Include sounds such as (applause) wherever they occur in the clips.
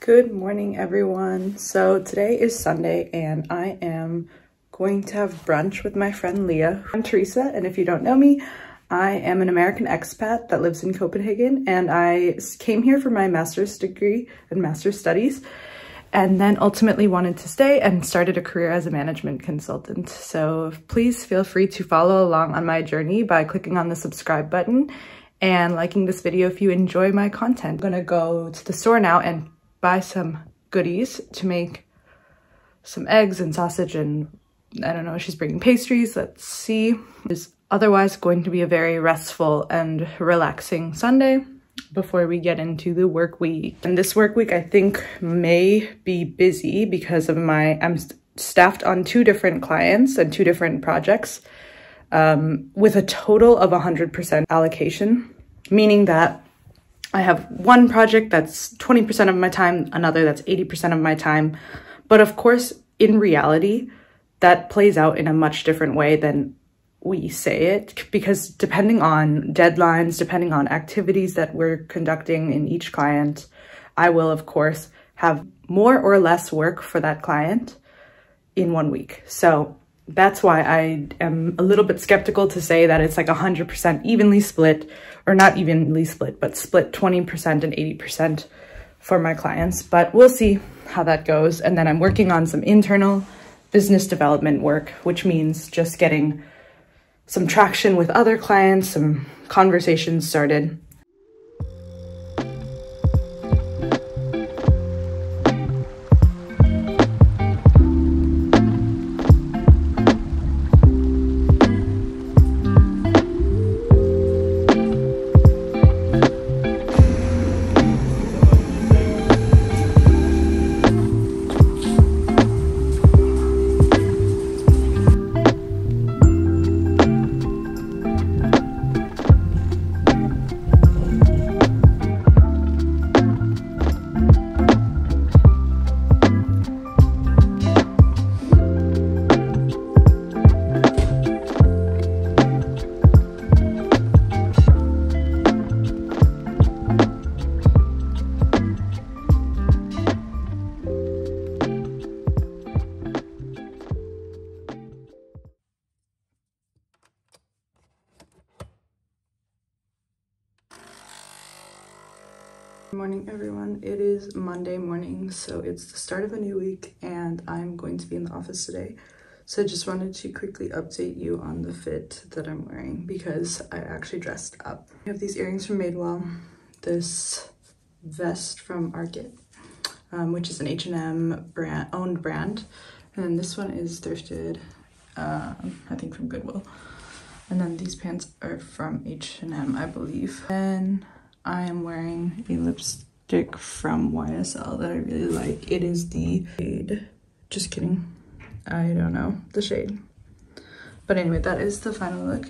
Good morning, everyone. So today is Sunday and I am going to have brunch with my friend Leah. I'm Teresa, and if you don't know me, I am an American expat that lives in Copenhagen and I came here for my master's degree and master's studies and then ultimately wanted to stay and started a career as a management consultant. So please feel free to follow along on my journey by clicking on the subscribe button and liking this video if you enjoy my content. I'm gonna go to the store now and buy some goodies to make some eggs and sausage and I don't know, she's bringing pastries. Let's see. It's otherwise going to be a very restful and relaxing Sunday before we get into the work week. And this work week I think may be busy because of my, I'm staffed on two different clients and two different projects um, with a total of 100% allocation, meaning that I have one project that's 20% of my time, another that's 80% of my time. But of course, in reality, that plays out in a much different way than we say it because depending on deadlines, depending on activities that we're conducting in each client, I will of course have more or less work for that client in one week. So that's why I am a little bit skeptical to say that it's like 100% evenly split or not evenly split, but split 20% and 80% for my clients. But we'll see how that goes. And then I'm working on some internal business development work, which means just getting some traction with other clients, some conversations started. Good morning everyone. It is monday morning so it's the start of a new week and i'm going to be in the office today. So i just wanted to quickly update you on the fit that i'm wearing because i actually dressed up. I have these earrings from madewell this vest from arket um, which is an h&m brand owned brand and this one is thrifted um, i think from goodwill. And then these pants are from h&m i believe. And I am wearing a lipstick from YSL that I really like. It is the shade, just kidding. I don't know the shade. But anyway, that is the final look.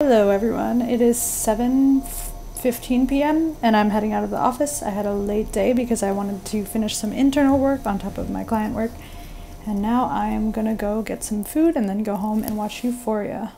Hello everyone, it is 7.15 p.m. and I'm heading out of the office. I had a late day because I wanted to finish some internal work on top of my client work. And now I am gonna go get some food and then go home and watch Euphoria.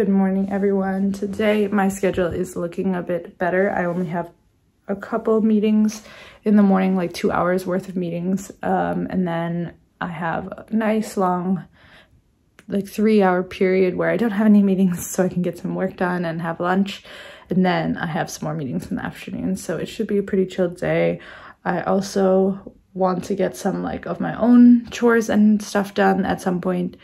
Good morning, everyone. Today, my schedule is looking a bit better. I only have a couple meetings in the morning, like two hours worth of meetings. Um, and then I have a nice long, like three hour period where I don't have any meetings so I can get some work done and have lunch. And then I have some more meetings in the afternoon. So it should be a pretty chilled day. I also want to get some like of my own chores and stuff done at some point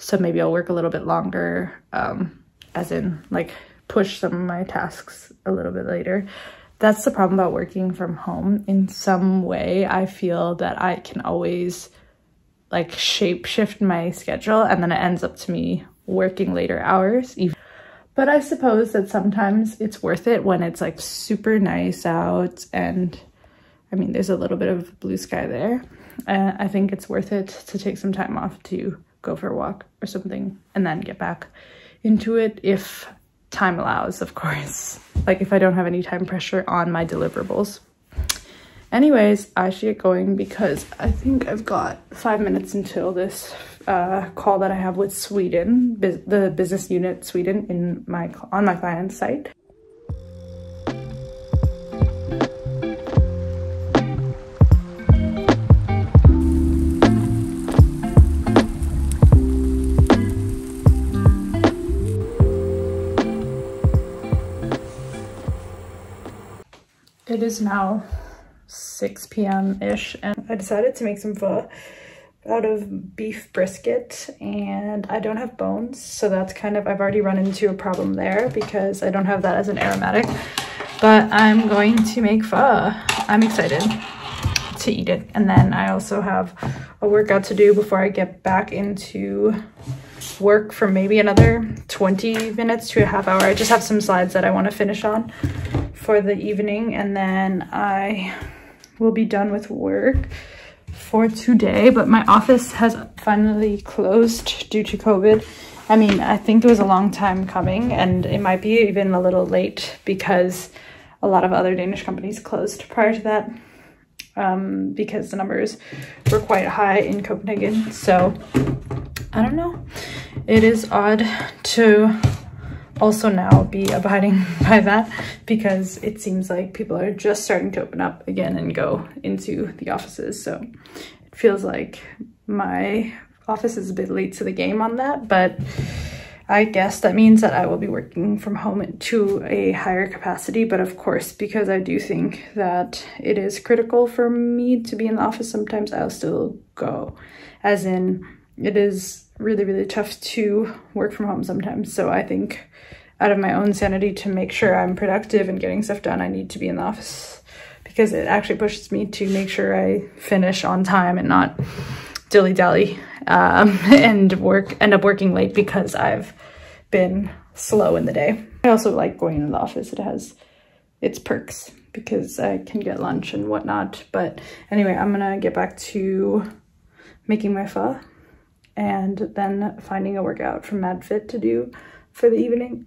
so maybe I'll work a little bit longer, um, as in like push some of my tasks a little bit later. That's the problem about working from home. In some way, I feel that I can always like shape shift my schedule and then it ends up to me working later hours. But I suppose that sometimes it's worth it when it's like super nice out and I mean, there's a little bit of blue sky there. Uh, I think it's worth it to take some time off to go for a walk or something and then get back into it if time allows, of course. (laughs) Like if I don't have any time pressure on my deliverables. Anyways, I should get going because I think I've got five minutes until this uh, call that I have with Sweden, the business unit Sweden in my on my client's site. Is now 6 p.m.-ish and I decided to make some pho out of beef brisket and I don't have bones so that's kind of I've already run into a problem there because I don't have that as an aromatic but I'm going to make pho. I'm excited to eat it and then I also have a workout to do before I get back into work for maybe another 20 minutes to a half hour. I just have some slides that I want to finish on for the evening and then I will be done with work for today, but my office has finally closed due to COVID. I mean, I think it was a long time coming and it might be even a little late because a lot of other Danish companies closed prior to that um, because the numbers were quite high in Copenhagen. So I don't know. It is odd to also now be abiding (laughs) by that because it seems like people are just starting to open up again and go into the offices. So it feels like my office is a bit late to the game on that, but I guess that means that I will be working from home to a higher capacity. But of course, because I do think that it is critical for me to be in the office, sometimes I'll still go. As in, it is really, really tough to work from home sometimes. So I think out of my own sanity to make sure I'm productive and getting stuff done, I need to be in the office because it actually pushes me to make sure I finish on time and not dilly dally um, (laughs) and work end up working late because I've been slow in the day. I also like going into the office. It has its perks because I can get lunch and whatnot. But anyway, I'm gonna get back to making my pho and then finding a workout from MadFit to do for the evening